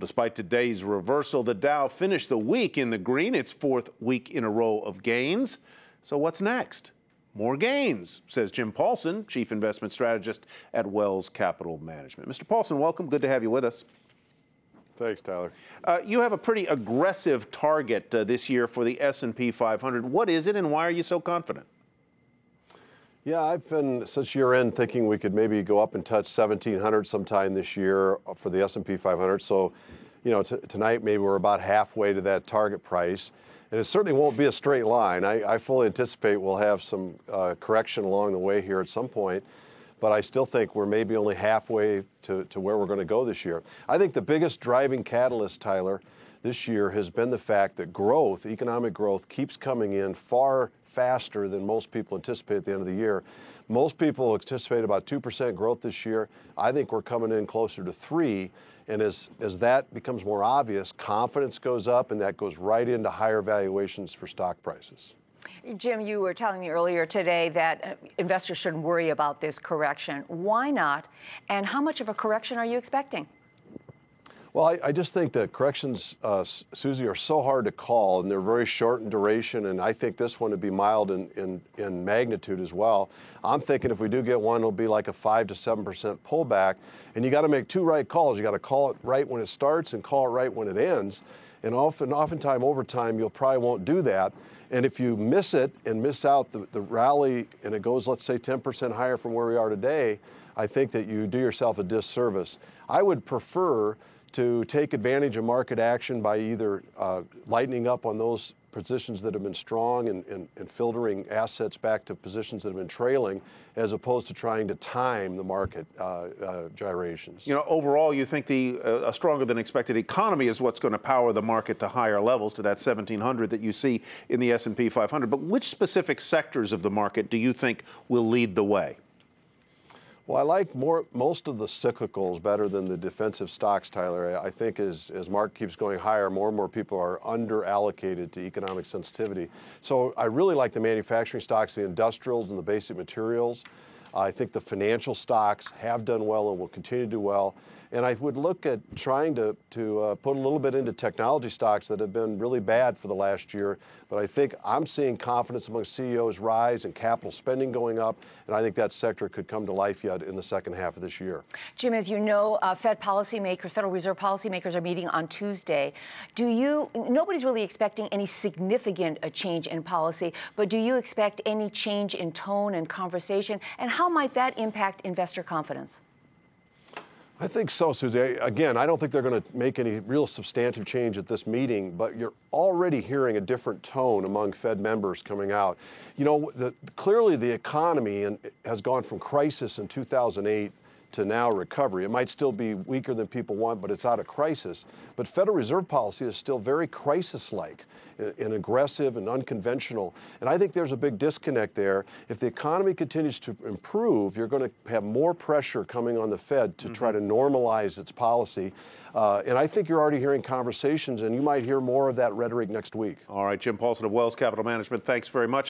Despite today's reversal, the Dow finished the week in the green, its fourth week in a row of gains. So, what's next? More gains, says Jim Paulsen, Chief Investment Strategist at Wells Capital Management. Mr. Paulsen, welcome. Good to have you with us. Thanks, Tyler. Uh, you have a pretty aggressive target uh, this year for the S&P 500. What is it, and why are you so confident? Yeah, I've been since year end thinking we could maybe go up and touch 1700 sometime this year for the S&P 500. So, you know, tonight maybe we're about halfway to that target price. And it certainly won't be a straight line. I, I fully anticipate we'll have some uh, correction along the way here at some point, but I still think we're maybe only halfway to, to where we're going to go this year. I think the biggest driving catalyst, Tyler, this year has been the fact that growth, economic growth, keeps coming in far faster than most people anticipate at the end of the year. Most people anticipate about 2% growth this year. I think we're coming in closer to 3 and as, as that becomes more obvious, confidence goes up and that goes right into higher valuations for stock prices. Jim, you were telling me earlier today that uh, investors shouldn't worry about this correction. Why not? And how much of a correction are you expecting? Well, I, I, just think that corrections, uh, Susie, are so hard to call, and they're very short in duration, and I think this one would be mild in, in, in magnitude as well. I'm thinking if we do get one, it'll be like a 5 to 7% pullback, and you got to make two right calls. You got to call it right when it starts and call it right when it ends. And often, oftentimes over time, you'll probably won't do that. And if you miss it and miss out the, the rally and it goes, let's say, 10% higher from where we are today, I think that you do yourself a disservice. I would prefer to take advantage of market action by either uh, lightening up on those positions that have been strong and, and, and, filtering assets back to positions that have been trailing as opposed to trying to time the market uh, uh, gyrations. You know, overall, you think the uh, a stronger than expected economy is what's going to power the market to higher levels, to that 1700 that you see in the S&P 500. But which specific sectors of the market do you think will lead the way? Well, I like more most of the cyclicals better than the defensive stocks, Tyler. I think as, as Mark keeps going higher, more and more people are under allocated to economic sensitivity. So I really like the manufacturing stocks, the industrials, and the basic materials. I think the financial stocks have done well and will continue to do well. And I would look at trying to, to uh, put a little bit into technology stocks that have been really bad for the last year. But I think I'm seeing confidence among CEOs rise and capital spending going up. And I think that sector could come to life yet in the second half of this year. Jim, as you know, uh, Fed policymakers, Federal Reserve policymakers are meeting on Tuesday. Do you, nobody's really expecting any significant uh, change in policy, but do you expect any change in tone and conversation? And how might that impact investor confidence? I think so, Susie. Again, I don't think they're going to make any real substantive change at this meeting, but you're already hearing a different tone among Fed members coming out. You know, the, clearly the economy has gone from crisis in 2008 to now recovery. It might still be weaker than people want, but it's out of crisis. But Federal Reserve policy is still very crisis like and aggressive and unconventional. And I think there's a big disconnect there. If the economy continues to improve, you're going to have more pressure coming on the Fed to mm-hmm. try to normalize its policy. Uh, and I think you're already hearing conversations, and you might hear more of that rhetoric next week. All right, Jim Paulsen of Wells Capital Management, thanks very much.